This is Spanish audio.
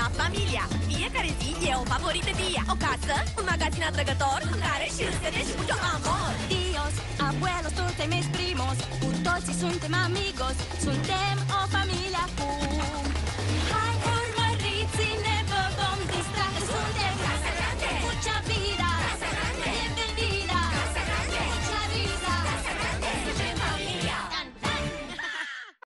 la familia. Fiecare zi e o favorită dia. O casă, un magazin atrăgător în care șirsele și mucho amor. Tíos, abuelos, todos te mis primos, cu toții suntem amigos, suntem